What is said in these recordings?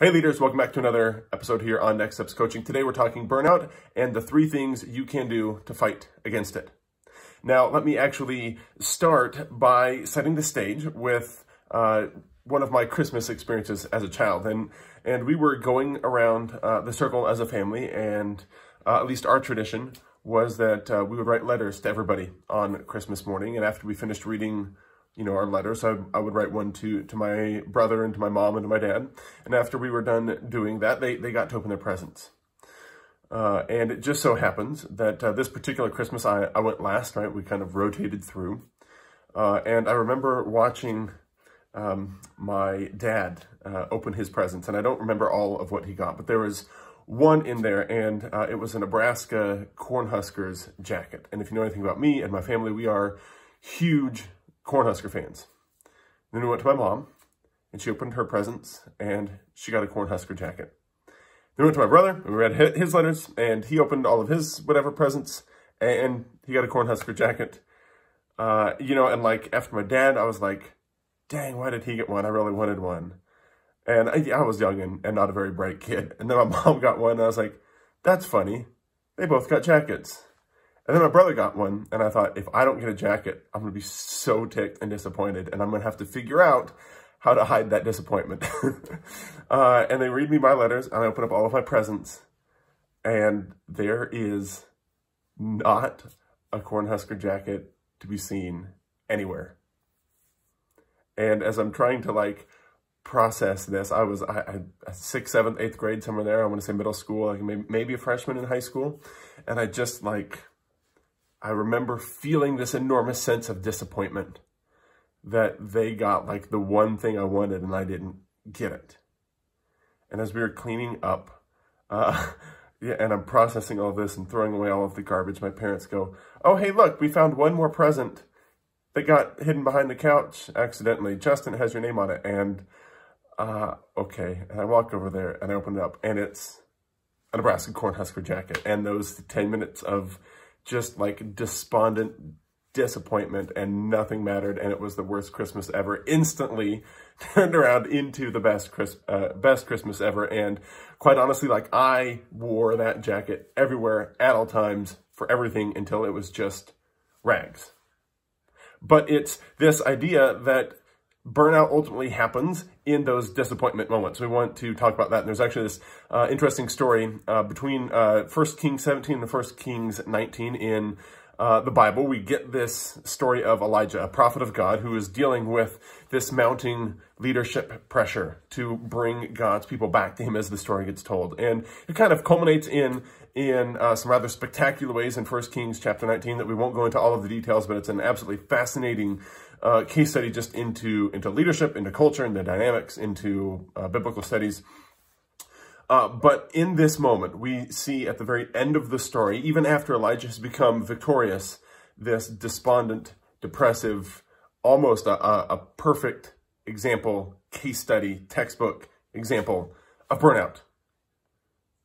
Hey leaders, welcome back to another episode here on Next Steps Coaching. Today we're talking burnout and the three things you can do to fight against it. Now, let me actually start by setting the stage with uh, one of my Christmas experiences as a child. And, and we were going around uh, the circle as a family, and uh, at least our tradition was that uh, we would write letters to everybody on Christmas morning. And after we finished reading you know, our letters. I, I would write one to, to my brother and to my mom and to my dad. And after we were done doing that, they, they got to open their presents. Uh, and it just so happens that uh, this particular Christmas, I, I went last, right? We kind of rotated through. Uh, and I remember watching um, my dad uh, open his presents. And I don't remember all of what he got, but there was one in there, and uh, it was a Nebraska Cornhuskers jacket. And if you know anything about me and my family, we are huge Cornhusker fans. Then we went to my mom, and she opened her presents, and she got a Cornhusker jacket. Then we went to my brother, and we read his letters, and he opened all of his whatever presents, and he got a Cornhusker jacket. Uh, you know, and like after my dad, I was like, dang, why did he get one? I really wanted one. And I, I was young and, and not a very bright kid. And then my mom got one, and I was like, that's funny. They both got jackets. And then my brother got one, and I thought, if I don't get a jacket, I'm going to be so ticked and disappointed, and I'm going to have to figure out how to hide that disappointment. uh, and they read me my letters, and I open up all of my presents, and there is not a Cornhusker jacket to be seen anywhere. And as I'm trying to, like, process this, I was I, I sixth, seventh, eighth grade, somewhere there. I want to say middle school, like maybe, maybe a freshman in high school. And I just, like I remember feeling this enormous sense of disappointment that they got like the one thing I wanted and I didn't get it. And as we were cleaning up, uh, yeah, and I'm processing all this and throwing away all of the garbage, my parents go, oh, hey, look, we found one more present that got hidden behind the couch accidentally. Justin has your name on it. And, uh, okay. And I walk over there and I open it up and it's a Nebraska Cornhusker jacket. And those 10 minutes of just like despondent disappointment and nothing mattered and it was the worst Christmas ever instantly turned around into the best Chris, uh, best Christmas ever and quite honestly like I wore that jacket everywhere at all times for everything until it was just rags. But it's this idea that burnout ultimately happens in those disappointment moments. We want to talk about that. And there's actually this uh, interesting story uh, between uh, 1 Kings 17 and 1 Kings 19 in uh, the Bible. We get this story of Elijah, a prophet of God, who is dealing with this mounting leadership pressure to bring God's people back to him as the story gets told. And it kind of culminates in in uh, some rather spectacular ways in 1 Kings chapter 19 that we won't go into all of the details, but it's an absolutely fascinating uh, case study just into, into leadership, into culture, into dynamics, into uh, biblical studies. Uh, but in this moment, we see at the very end of the story, even after Elijah has become victorious, this despondent, depressive, almost a, a, a perfect example, case study, textbook example of burnout.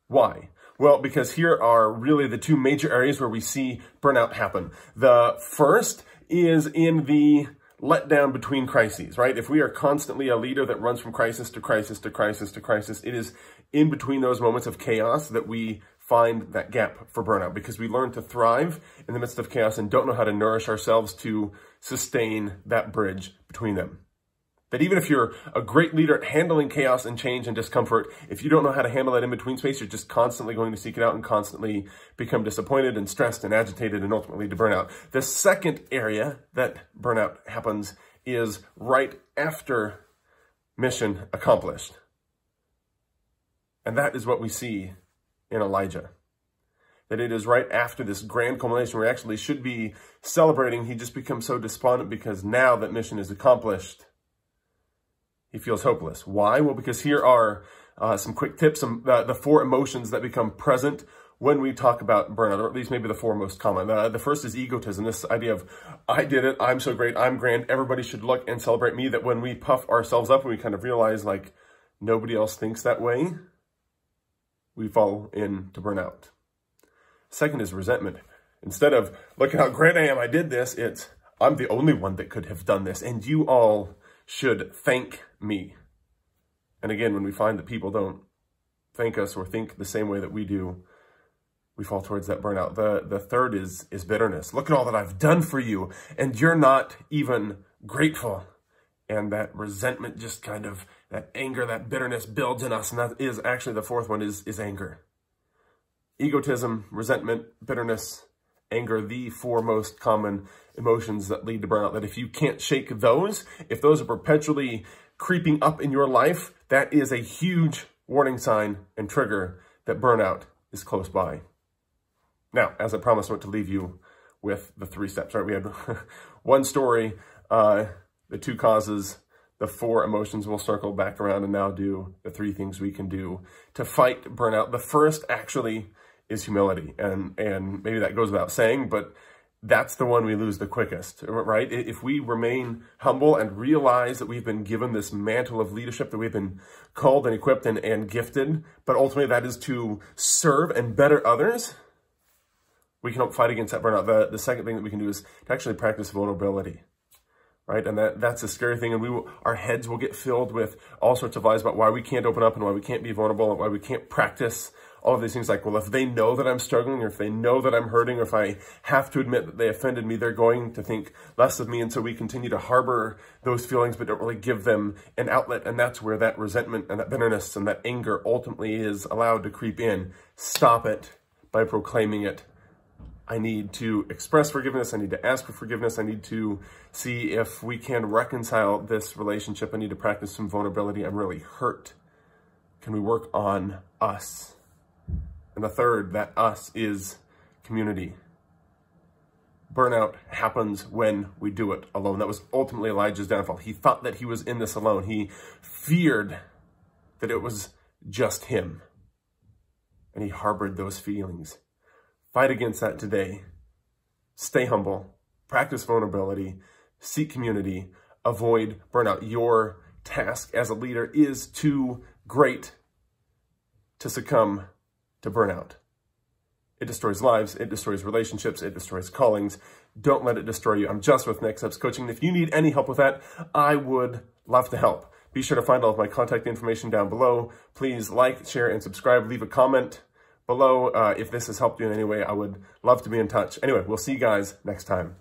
Why? Well, because here are really the two major areas where we see burnout happen. The first is in the let down between crises, right? If we are constantly a leader that runs from crisis to crisis to crisis to crisis, it is in between those moments of chaos that we find that gap for burnout because we learn to thrive in the midst of chaos and don't know how to nourish ourselves to sustain that bridge between them. That even if you're a great leader at handling chaos and change and discomfort, if you don't know how to handle that in-between space, you're just constantly going to seek it out and constantly become disappointed and stressed and agitated and ultimately to burnout. The second area that burnout happens is right after mission accomplished. And that is what we see in Elijah. That it is right after this grand culmination where he actually should be celebrating, he just becomes so despondent because now that mission is accomplished, he feels hopeless. Why? Well, because here are uh, some quick tips, some uh, the four emotions that become present when we talk about burnout, or at least maybe the four most common. Uh, the first is egotism, this idea of, I did it, I'm so great, I'm grand, everybody should look and celebrate me, that when we puff ourselves up and we kind of realize, like, nobody else thinks that way, we fall into burnout. Second is resentment. Instead of, look at how great I am, I did this, it's, I'm the only one that could have done this, and you all should thank me. And again, when we find that people don't thank us or think the same way that we do, we fall towards that burnout. The, the third is, is bitterness. Look at all that I've done for you, and you're not even grateful. And that resentment just kind of, that anger, that bitterness builds in us. And that is actually the fourth one is, is anger. Egotism, resentment, bitterness, anger, the four most common emotions that lead to burnout. That if you can't shake those, if those are perpetually creeping up in your life, that is a huge warning sign and trigger that burnout is close by. Now, as I promised, I want to leave you with the three steps, right? We had one story, uh, the two causes, the four emotions we'll circle back around and now do the three things we can do to fight burnout. The first actually is humility. And, and maybe that goes without saying, but that's the one we lose the quickest, right? If we remain humble and realize that we've been given this mantle of leadership, that we've been called and equipped and, and gifted, but ultimately that is to serve and better others, we can fight against that burnout. The, the second thing that we can do is to actually practice vulnerability, right? And that, that's a scary thing. And we will, our heads will get filled with all sorts of lies about why we can't open up and why we can't be vulnerable and why we can't practice all of these things like, well, if they know that I'm struggling or if they know that I'm hurting or if I have to admit that they offended me, they're going to think less of me. And so we continue to harbor those feelings, but don't really give them an outlet. And that's where that resentment and that bitterness and that anger ultimately is allowed to creep in. Stop it by proclaiming it. I need to express forgiveness. I need to ask for forgiveness. I need to see if we can reconcile this relationship. I need to practice some vulnerability. I'm really hurt. Can we work on us? And the third, that us is community. Burnout happens when we do it alone. That was ultimately Elijah's downfall. He thought that he was in this alone. He feared that it was just him. And he harbored those feelings. Fight against that today. Stay humble. Practice vulnerability. Seek community. Avoid burnout. Your task as a leader is too great to succumb to burnout. It destroys lives, it destroys relationships, it destroys callings. Don't let it destroy you. I'm Justin with Next Steps Coaching. If you need any help with that, I would love to help. Be sure to find all of my contact information down below. Please like, share, and subscribe. Leave a comment below uh, if this has helped you in any way. I would love to be in touch. Anyway, we'll see you guys next time.